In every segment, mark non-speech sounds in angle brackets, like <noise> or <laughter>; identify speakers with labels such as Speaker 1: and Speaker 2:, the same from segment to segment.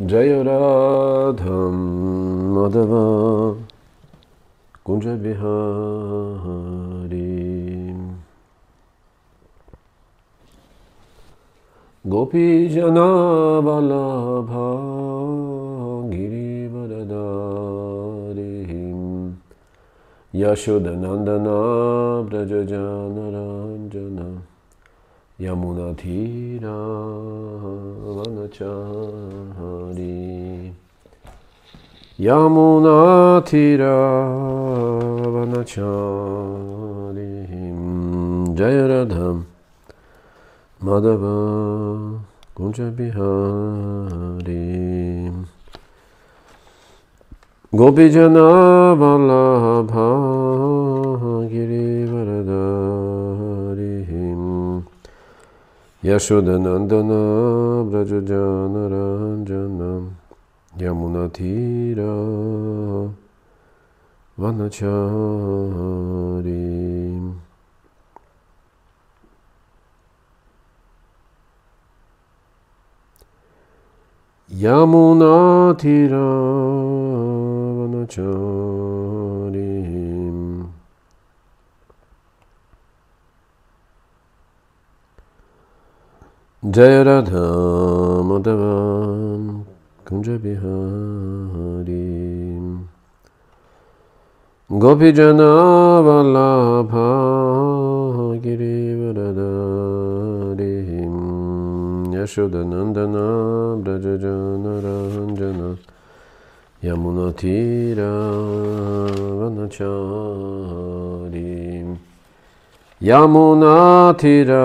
Speaker 1: जय राधम मधवा कुंज बिहारी गोपी जना बलभा गिरिवरदारी यशोदनन्दना व्रजजानराञ्जना यमुनधीरा Anachan Hari Yamuna Tiravanacharihim Jayaradham Madhava Gunja Bihari Gopijana Vallabha Giri Varadam यशोदनन्दन व्रजनरञ्जनं यमुनतीरा वनचारी यमुनाथिरा वनचारी Jaya Radha Madhavam Kunja Bihari Gopi Jana Vallabha Giri Varadari Yashodanandana Brajajana Ranjana Yamunatira Vanachari Yamunatira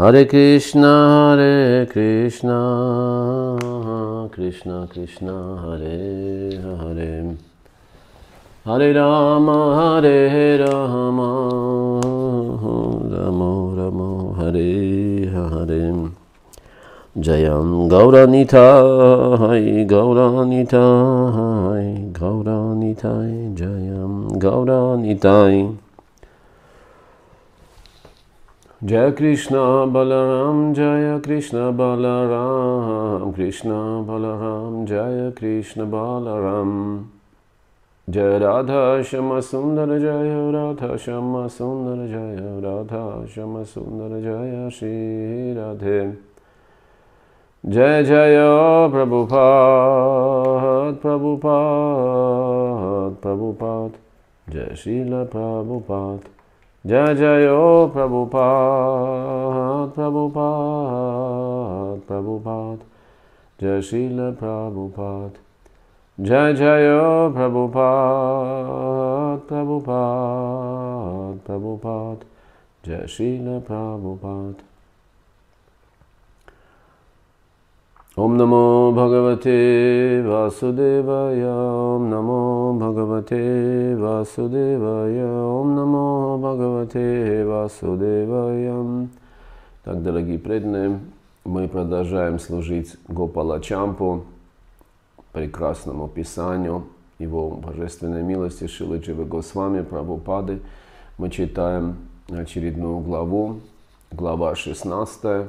Speaker 1: হরে কৃষ্ণ হরে কৃষ্ণ কৃষ্ণ কৃষ্ণ হরে হরে হরে রাম হরে রাম রাম রাম হরে হরে জয়ম গৌরানিথায় গৌরানিথায় গৌরানিথায় জয়ম গৌরানিথায় जय कृष्ण बलराम जय कृष्ण बलराम कृष्ण बलराम जय कृष्ण बलराम जय राधा श्याम सुंदर जय राधा श्याम सुंदर जय राधा श्याम सुंदर जय श्री राधे जय जय प्रभुपाद प्रभुपाद प्रभुपाद जय श्रील प्रभुपाद जय जय ओ प्रभुपाद प्रभुपाद प्रभुपाद जय शील प्रभुपाद जय जय ओ प्रभुपाद प्रभुपाद प्रभुपाद जय शील प्रभुपाद ॐ नमो भगवते वासुदेवाय ॐ नमो भगवते वासुदेवाय ॐ नमो भगवते वासुदेवाय Так, дорогие
Speaker 2: преданные, мы продолжаем служить Гопала Чампу, прекрасному писанию, его божественной милости Шилы Шилыдживы Госвами, Прабхупады. Мы читаем очередную главу, глава 16,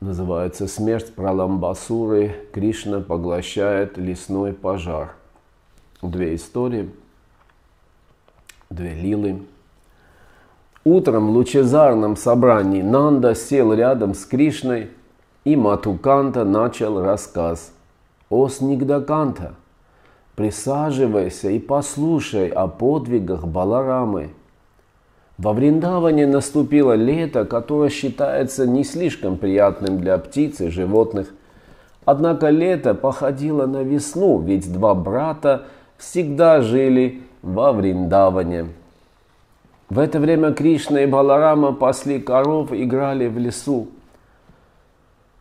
Speaker 2: называется «Смерть Праламбасуры. Кришна поглощает лесной пожар». Две истории, две лилы. Утром в лучезарном собрании Нанда сел рядом с Кришной, и Матуканта начал рассказ. «О Снигдаканта, присаживайся и послушай о подвигах Баларамы». Во Вриндаване наступило лето, которое считается не слишком приятным для птиц и животных. Однако лето походило на весну, ведь два брата всегда жили во Вриндаване. В это время Кришна и Баларама пасли коров, играли в лесу.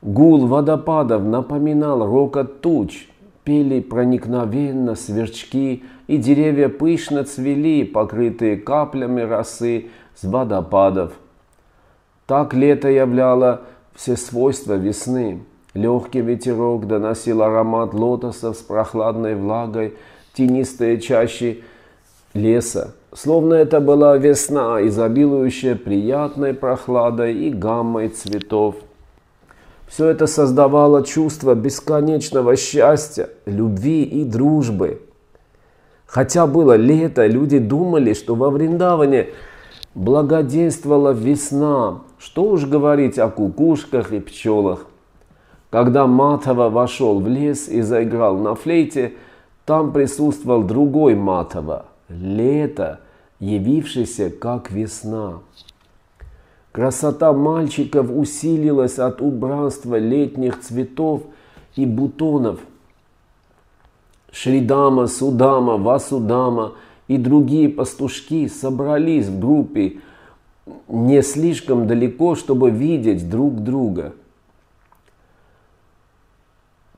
Speaker 2: Гул водопадов напоминал рокот туч – пели проникновенно сверчки, и деревья пышно цвели, покрытые каплями росы с водопадов. Так лето являло все свойства весны. Легкий ветерок доносил аромат лотосов с прохладной влагой, тенистые чащи леса. Словно это была весна, изобилующая приятной прохладой и гаммой цветов. Все это создавало чувство бесконечного счастья, любви и дружбы. Хотя было лето, люди думали, что во Вриндаване благодействовала весна. Что уж говорить о кукушках и пчелах. Когда Матова вошел в лес и заиграл на флейте, там присутствовал другой Матова – лето, явившееся как весна. Красота мальчиков усилилась от убранства летних цветов и бутонов. Шридама, Судама, Васудама и другие пастушки собрались в группе не слишком далеко, чтобы видеть друг друга.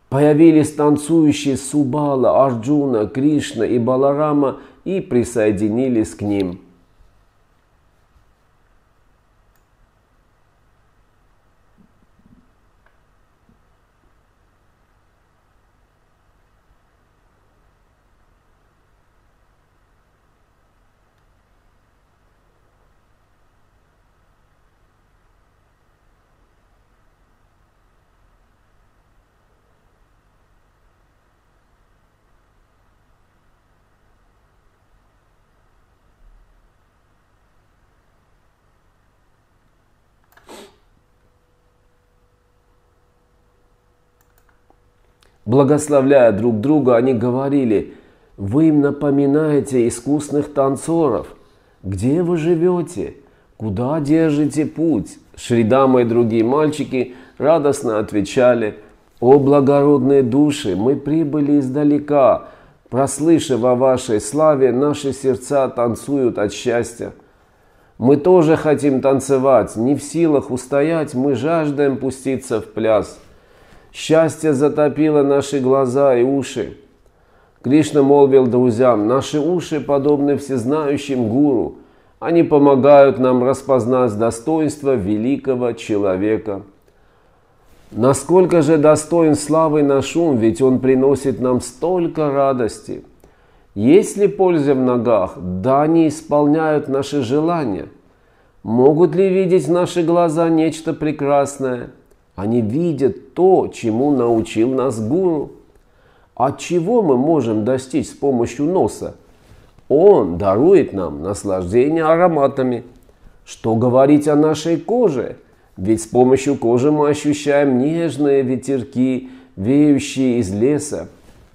Speaker 2: Появились танцующие Субала, Арджуна, Кришна и Баларама и присоединились к ним – Благословляя друг друга, они говорили, «Вы им напоминаете искусных танцоров. Где вы живете? Куда держите путь?» Шридама и другие мальчики радостно отвечали, «О, благородные души, мы прибыли издалека. Прослышав о вашей славе, наши сердца танцуют от счастья». Мы тоже хотим танцевать, не в силах устоять, мы жаждаем пуститься в пляс. Счастье затопило наши глаза и уши. Кришна молвил друзьям, наши уши подобны всезнающим гуру. Они помогают нам распознать достоинство великого человека. Насколько же достоин славы наш ум, ведь он приносит нам столько радости. Есть ли польза в ногах? Да, они исполняют наши желания. Могут ли видеть наши глаза нечто прекрасное – они видят то, чему научил нас гуру. А чего мы можем достичь с помощью носа? Он дарует нам наслаждение ароматами. Что говорить о нашей коже? Ведь с помощью кожи мы ощущаем нежные ветерки, веющие из леса.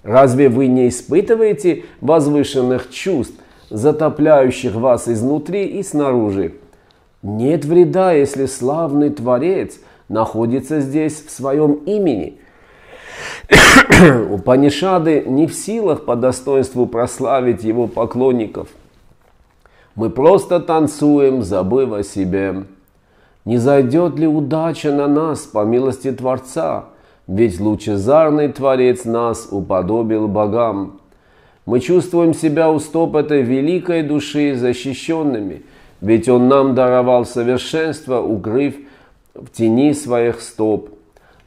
Speaker 2: Разве вы не испытываете возвышенных чувств, затопляющих вас изнутри и снаружи? Нет вреда, если славный Творец – находится здесь в своем имени. <coughs> Панишады не в силах по достоинству прославить его поклонников. Мы просто танцуем, забыв о себе. Не зайдет ли удача на нас по милости Творца? Ведь лучезарный Творец нас уподобил богам. Мы чувствуем себя у стоп этой великой души защищенными, ведь Он нам даровал совершенство, укрыв в тени своих стоп.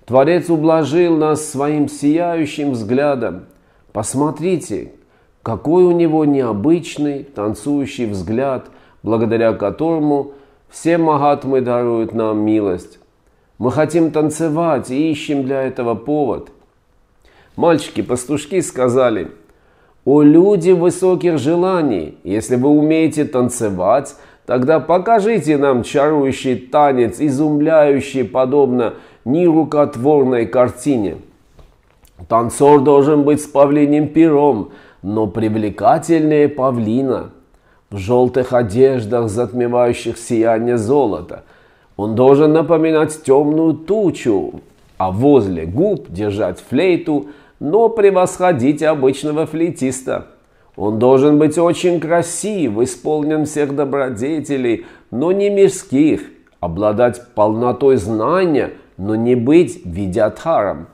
Speaker 2: Творец ублажил нас своим сияющим взглядом. Посмотрите, какой у него необычный танцующий взгляд, благодаря которому все магатмы даруют нам милость. Мы хотим танцевать и ищем для этого повод. Мальчики-пастушки сказали, «О люди высоких желаний, если вы умеете танцевать, Тогда покажите нам чарующий танец, изумляющий подобно нерукотворной картине. Танцор должен быть с павлиним пером, но привлекательнее павлина. В желтых одеждах, затмевающих сияние золота. Он должен напоминать темную тучу, а возле губ держать флейту, но превосходить обычного флейтиста. Он должен быть очень красив, исполнен всех добродетелей, но не мирских, обладать полнотой знания, но не быть видятхаром.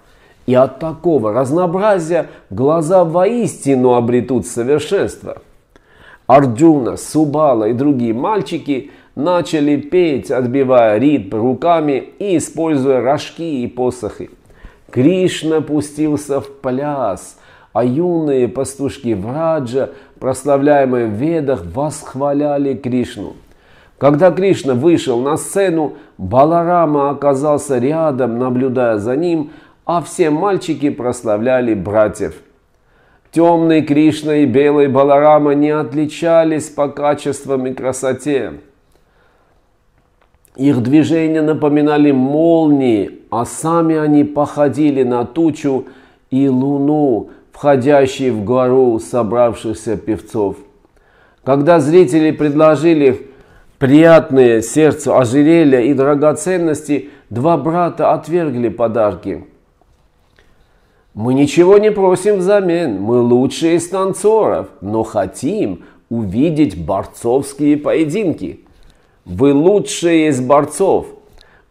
Speaker 2: И от такого разнообразия глаза воистину обретут совершенство. Арджуна, Субала и другие мальчики начали петь, отбивая ритм руками и используя рожки и посохи. Кришна пустился в пляс – а юные пастушки Враджа, прославляемые в Ведах, восхваляли Кришну. Когда Кришна вышел на сцену, Баларама оказался рядом, наблюдая за ним, а все мальчики прославляли братьев. Темный Кришна и белый Баларама не отличались по качествам и красоте. Их движения напоминали молнии, а сами они походили на тучу и луну, входящий в гору собравшихся певцов. Когда зрители предложили приятные сердцу ожерелья и драгоценности, два брата отвергли подарки. «Мы ничего не просим взамен, мы лучшие из танцоров, но хотим увидеть борцовские поединки. Вы лучшие из борцов!»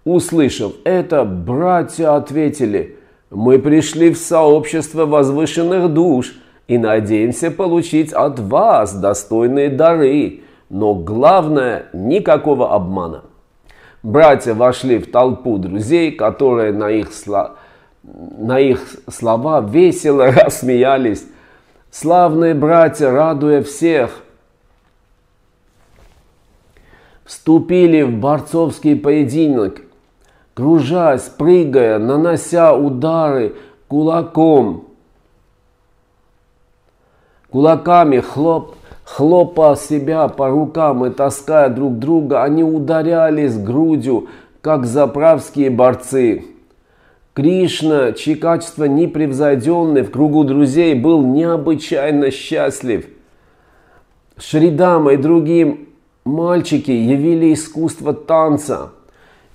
Speaker 2: Услышав это, братья ответили – мы пришли в сообщество возвышенных душ и надеемся получить от вас достойные дары, но главное – никакого обмана. Братья вошли в толпу друзей, которые на их, сло... на их слова весело <laughs> рассмеялись. Славные братья, радуя всех, вступили в борцовский поединок – кружась, прыгая, нанося удары кулаком. Кулаками хлоп, хлопа себя по рукам и таская друг друга, они ударялись грудью, как заправские борцы. Кришна, чьи качества непревзойденные в кругу друзей, был необычайно счастлив. Шридама и другим мальчики явили искусство танца –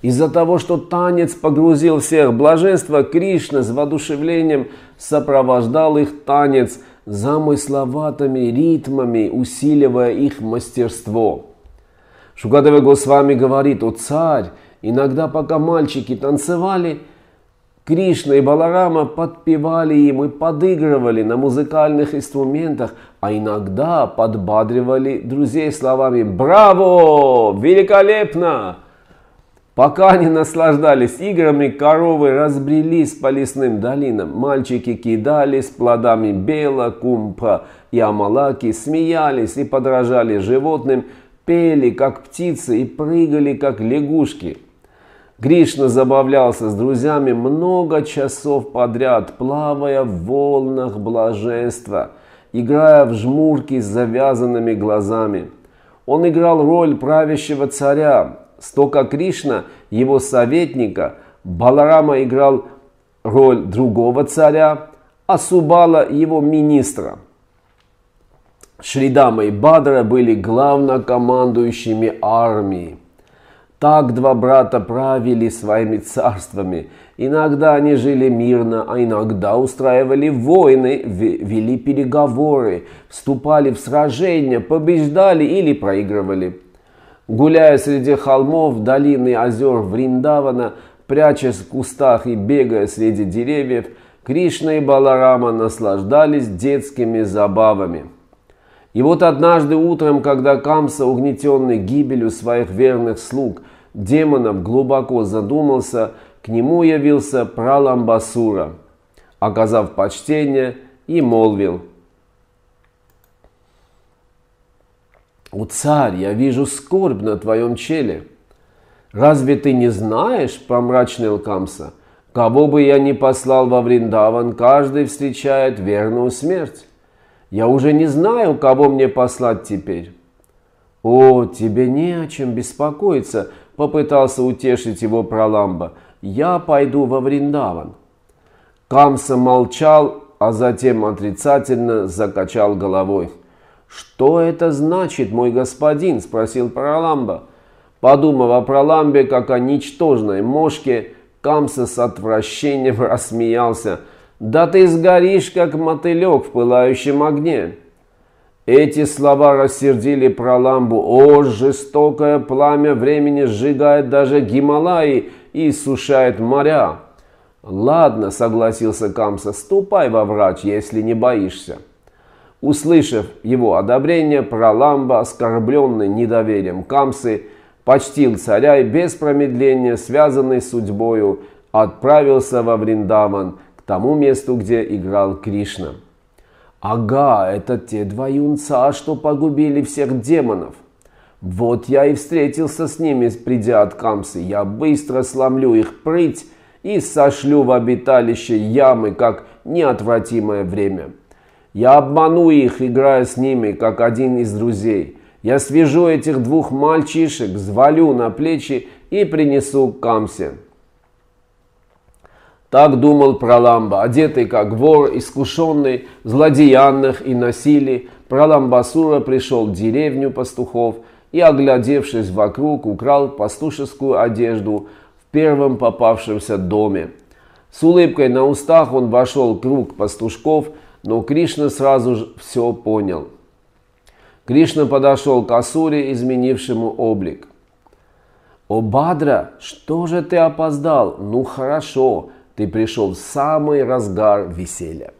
Speaker 2: из-за того, что танец погрузил всех в блаженство, Кришна с воодушевлением сопровождал их танец замысловатыми ритмами, усиливая их мастерство. Шукадева Госвами говорит, «О царь, иногда пока мальчики танцевали, Кришна и Баларама подпевали им и подыгрывали на музыкальных инструментах, а иногда подбадривали друзей словами «Браво! Великолепно!» Пока они наслаждались играми, коровы разбрелись по лесным долинам. Мальчики кидались плодами бела, кумпа и амалаки, смеялись и подражали животным, пели, как птицы, и прыгали, как лягушки. Гришна забавлялся с друзьями много часов подряд, плавая в волнах блаженства, играя в жмурки с завязанными глазами. Он играл роль правящего царя, Стока Кришна, его советника, Баларама играл роль другого царя, а Субала его министра. Шридама и Бадра были главнокомандующими армии. Так два брата правили своими царствами. Иногда они жили мирно, а иногда устраивали войны, вели переговоры, вступали в сражения, побеждали или проигрывали. Гуляя среди холмов, долин и озер Вриндавана, прячась в кустах и бегая среди деревьев, Кришна и Баларама наслаждались детскими забавами. И вот однажды утром, когда Камса, угнетенный гибелью своих верных слуг, демонов, глубоко задумался, к нему явился Праламбасура, оказав почтение и молвил – «О царь, я вижу скорбь на твоем челе. Разве ты не знаешь, — помрачнил Камса, — кого бы я ни послал во Вриндаван, каждый встречает верную смерть. Я уже не знаю, кого мне послать теперь». «О, тебе не о чем беспокоиться», — попытался утешить его Проламба. «Я пойду во Вриндаван». Камса молчал, а затем отрицательно закачал головой. «Что это значит, мой господин?» – спросил Проламба. Подумав о Проламбе как о ничтожной мошке, Камса с отвращением <laughs> рассмеялся. «Да ты сгоришь, как мотылек в пылающем огне!» Эти слова рассердили Проламбу. «О, жестокое пламя времени сжигает даже Гималаи и сушает моря!» «Ладно», — согласился Камса, — «ступай во врач, если не боишься». Услышав его одобрение, Проламба, оскорбленный недоверием Камсы, почтил царя и без промедления, связанный с судьбою, отправился во Вриндаван, к тому месту, где играл Кришна. «Ага, это те два юнца, что погубили всех демонов. Вот я и встретился с ними, придя от Камсы. Я быстро сломлю их прыть и сошлю в обиталище ямы, как неотвратимое время». Я обману их, играя с ними, как один из друзей. Я свяжу этих двух мальчишек, звалю на плечи и принесу к Камсе. Так думал Проламба, одетый как вор, искушенный в злодеянных и насилии. Проламбасура пришел в деревню пастухов и, оглядевшись вокруг, украл пастушескую одежду в первом попавшемся доме. С улыбкой на устах он вошел в круг пастушков – но Кришна сразу же все понял. Кришна подошел к Асуре, изменившему облик. «О, Бадра, что же ты опоздал? Ну хорошо, ты пришел в самый разгар веселья».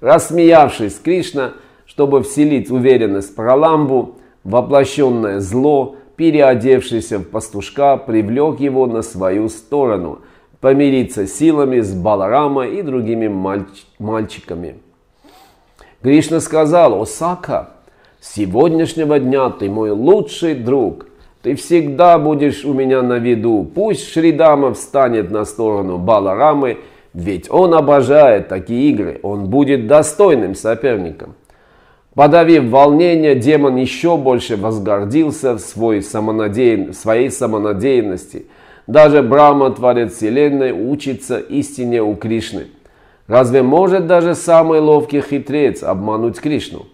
Speaker 2: Рассмеявшись, Кришна, чтобы вселить уверенность Праламбу, воплощенное зло, переодевшийся в пастушка, привлек его на свою сторону, помириться силами с Баларамой и другими мальч мальчиками. Кришна сказал, Осака, с сегодняшнего дня ты мой лучший друг. Ты всегда будешь у меня на виду. Пусть Шридама встанет на сторону Баларамы, ведь он обожает такие игры. Он будет достойным соперником. Подавив волнение, демон еще больше возгордился в свой самонадеян... своей самонадеянности. Даже Брahma, творец вселенной, учится истине у Кришны – Разве может даже самый ловкий хитрец обмануть Кришну?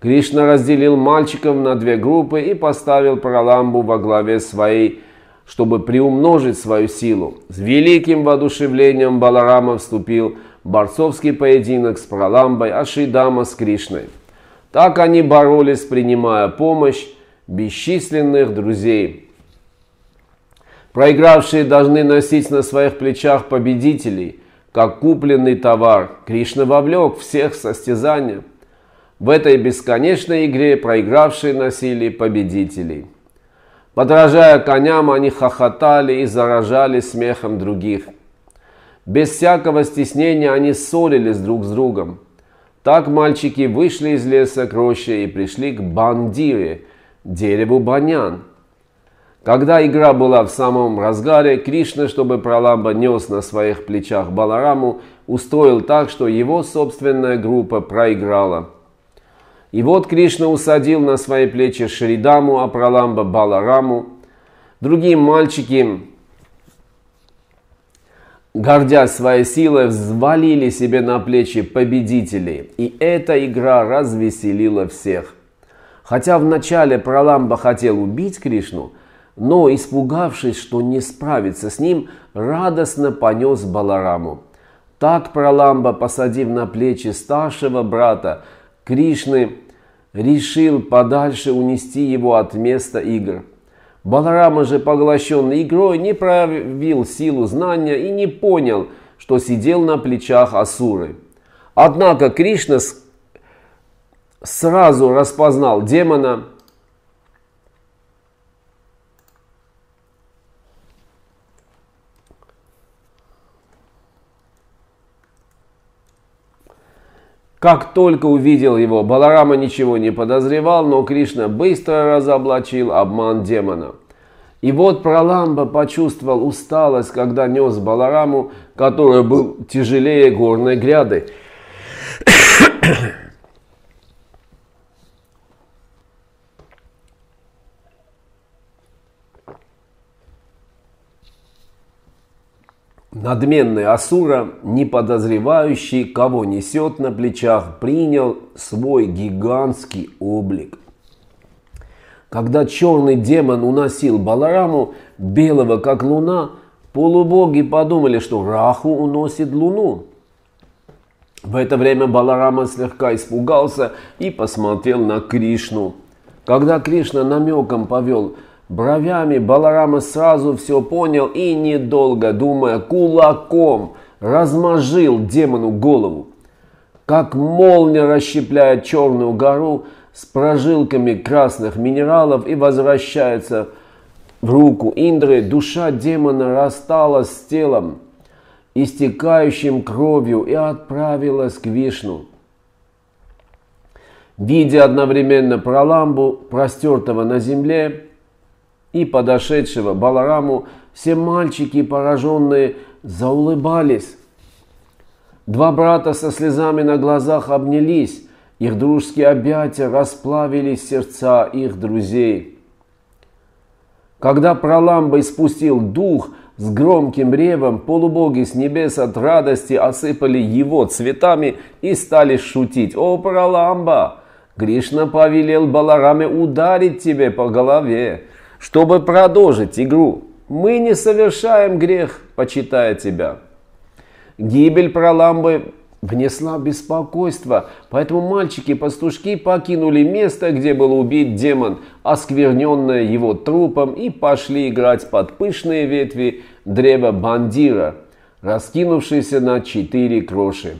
Speaker 2: Кришна разделил мальчиков на две группы и поставил Праламбу во главе своей, чтобы приумножить свою силу. С великим воодушевлением Баларама вступил в борцовский поединок с Праламбой, а Шидама с Кришной. Так они боролись, принимая помощь бесчисленных друзей. Проигравшие должны носить на своих плечах победителей – как купленный товар. Кришна вовлек всех в состязание. В этой бесконечной игре проигравшие носили победителей. Подражая коням, они хохотали и заражали смехом других. Без всякого стеснения они ссорились друг с другом. Так мальчики вышли из леса к роще и пришли к бандире, дереву банян – когда игра была в самом разгаре, Кришна, чтобы Праламба нес на своих плечах Балараму, устроил так, что его собственная группа проиграла. И вот Кришна усадил на свои плечи Шридаму, а Праламба Балараму. Другие мальчики, гордясь своей силой, взвалили себе на плечи победителей. И эта игра развеселила всех. Хотя вначале Праламба хотел убить Кришну – но, испугавшись, что не справится с ним, радостно понес Балараму. Так Праламба, посадив на плечи старшего брата Кришны, решил подальше унести его от места игр. Баларама же, поглощенный игрой, не проявил силу знания и не понял, что сидел на плечах Асуры. Однако Кришна сразу распознал демона, Как только увидел его, Баларама ничего не подозревал, но Кришна быстро разоблачил обман демона. И вот Праламба почувствовал усталость, когда нес Балараму, который был тяжелее горной гряды. Надменный Асура, не подозревающий, кого несет на плечах, принял свой гигантский облик. Когда черный демон уносил Балараму, белого как луна, полубоги подумали, что Раху уносит луну. В это время Баларама слегка испугался и посмотрел на Кришну. Когда Кришна намеком повел Бровями Баларама сразу все понял и, недолго думая, кулаком размажил демону голову. Как молния расщепляет черную гору с прожилками красных минералов и возвращается в руку Индры, душа демона рассталась с телом, истекающим кровью, и отправилась к Вишну. Видя одновременно проламбу, простертого на земле, и подошедшего Балараму, все мальчики, пораженные, заулыбались. Два брата со слезами на глазах обнялись, их дружеские объятия расплавили сердца их друзей. Когда Проламбой испустил дух с громким ревом, полубоги с небес от радости осыпали его цветами и стали шутить. «О, Проламба! Гришна повелел Балараме ударить тебе по голове!» чтобы продолжить игру. Мы не совершаем грех, почитая тебя. Гибель проламбы внесла беспокойство, поэтому мальчики-пастушки покинули место, где был убит демон, оскверненное его трупом, и пошли играть под пышные ветви древа бандира, раскинувшиеся на четыре кроши.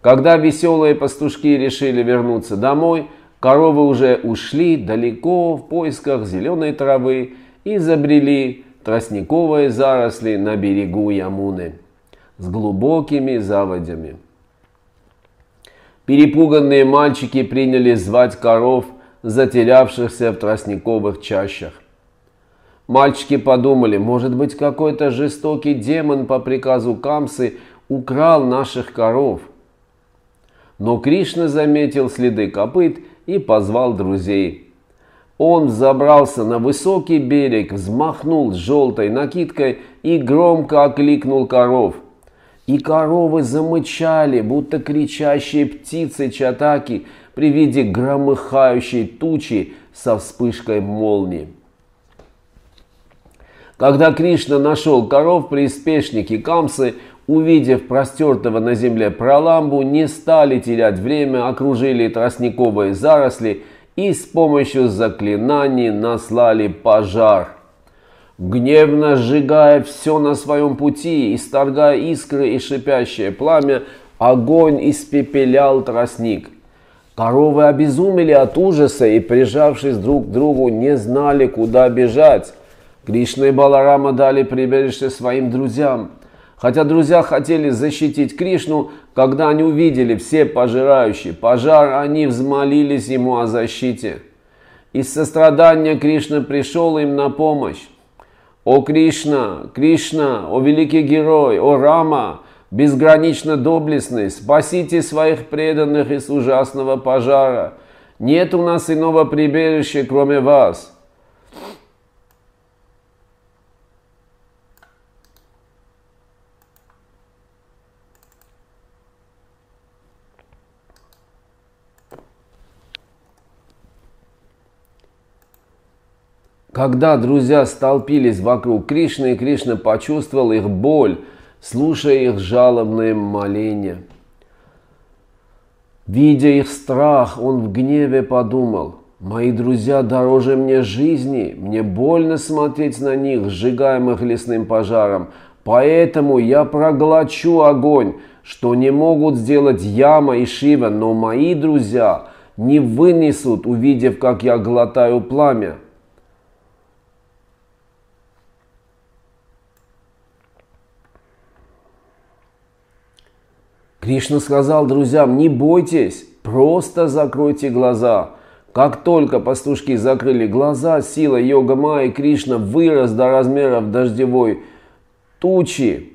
Speaker 2: Когда веселые пастушки решили вернуться домой, Коровы уже ушли далеко в поисках зеленой травы и забрели тростниковые заросли на берегу Ямуны с глубокими заводями. Перепуганные мальчики принялись звать коров, затерявшихся в тростниковых чащах. Мальчики подумали, может быть, какой-то жестокий демон по приказу Камсы украл наших коров. Но Кришна заметил следы копыт и позвал друзей. Он забрался на высокий берег, взмахнул желтой накидкой и громко окликнул коров. И коровы замычали, будто кричащие птицы чатаки при виде громыхающей тучи со вспышкой молнии. Когда Кришна нашел коров, приспешники Камсы увидев простертого на земле проламбу, не стали терять время, окружили тростниковые заросли и с помощью заклинаний наслали пожар. Гневно сжигая все на своем пути, исторгая искры и шипящее пламя, огонь испепелял тростник. Коровы обезумели от ужаса и, прижавшись друг к другу, не знали, куда бежать. Кришна и Баларама дали прибежище своим друзьям – Хотя друзья хотели защитить Кришну, когда они увидели все пожирающие пожар, они взмолились ему о защите. Из сострадания Кришна пришел им на помощь. «О Кришна, Кришна, о великий герой, о Рама, безгранично доблестный, спасите своих преданных из ужасного пожара. Нет у нас иного прибежища, кроме вас». Когда друзья столпились вокруг Кришны, Кришна почувствовал их боль, слушая их жалобные моления. Видя их страх, он в гневе подумал, «Мои друзья дороже мне жизни, мне больно смотреть на них, сжигаемых лесным пожаром, поэтому я проглочу огонь, что не могут сделать Яма и Шива, но мои друзья не вынесут, увидев, как я глотаю пламя». Кришна сказал друзьям, не бойтесь, просто закройте глаза. Как только пастушки закрыли глаза, сила йога Майи Кришна вырос до размеров дождевой тучи.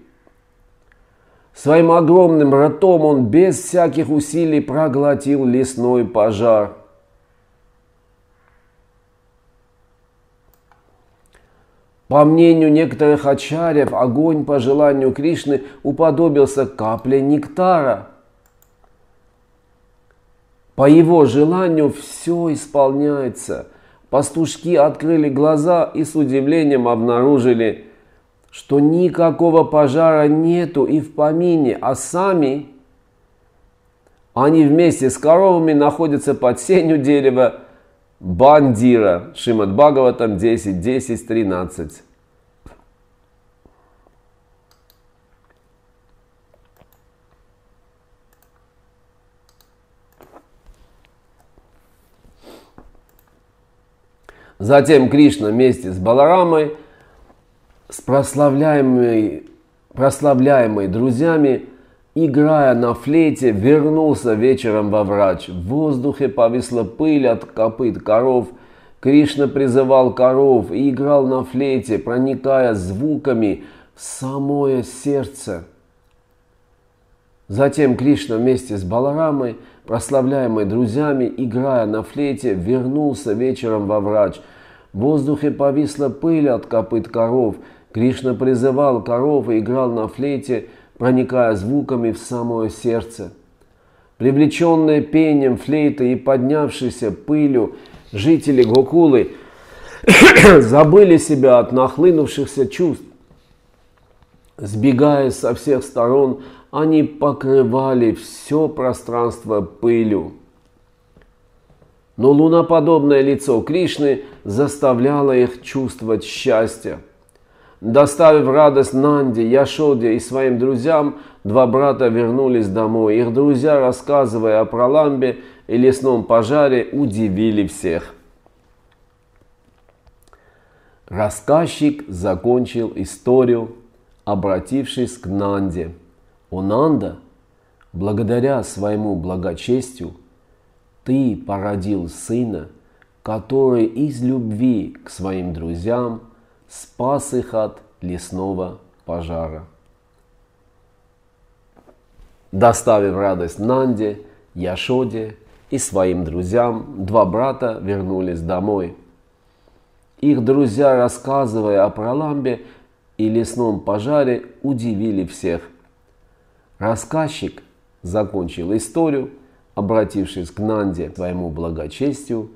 Speaker 2: Своим огромным ртом он без всяких усилий проглотил лесной пожар. По мнению некоторых ачарьев, огонь по желанию Кришны уподобился капле нектара. По его желанию все исполняется. Пастушки открыли глаза и с удивлением обнаружили, что никакого пожара нету и в помине, а сами они вместе с коровами находятся под сенью дерева, Бандира. Шимат там 10, 10, 13. Затем Кришна вместе с Баларамой, с прославляемой, прославляемой друзьями, играя на флейте, вернулся вечером во врач. В воздухе повисла пыль от копыт коров. Кришна призывал коров и играл на флейте, проникая звуками в самое сердце. Затем Кришна вместе с Баларамой, прославляемый друзьями, играя на флейте, вернулся вечером во врач. В воздухе повисла пыль от копыт коров. Кришна призывал коров и играл на флейте – проникая звуками в самое сердце. Привлеченные пением флейты и поднявшейся пылью жители Гокулы <coughs> забыли себя от нахлынувшихся чувств. Сбегая со всех сторон, они покрывали все пространство пылью. Но луноподобное лицо Кришны заставляло их чувствовать счастье. Доставив радость Нанди, Яшоде и своим друзьям, два брата вернулись домой. Их друзья, рассказывая о проламбе и лесном пожаре, удивили всех. Рассказчик закончил историю, обратившись к Нанде. «О, Нанда, благодаря своему благочестию, ты породил сына, который из любви к своим друзьям – спас их от лесного пожара. Доставив радость Нанде, Яшоде и своим друзьям, два брата вернулись домой. Их друзья, рассказывая о проламбе и лесном пожаре, удивили всех. Рассказчик закончил историю, обратившись к Нанде, твоему благочестию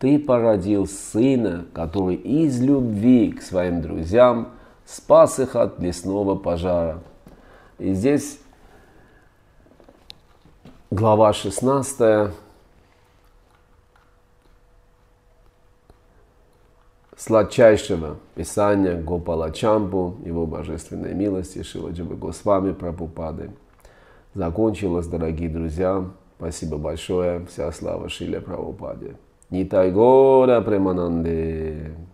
Speaker 2: ты породил сына, который из любви к своим друзьям спас их от лесного пожара. И здесь глава 16. сладчайшего писания Гопала Чампу, его божественной милости Шиладживы Госвами Прабхупады. Закончилось, дорогие друзья. Спасибо большое. Вся слава Шиле Прабхупаде. Gora Premanande.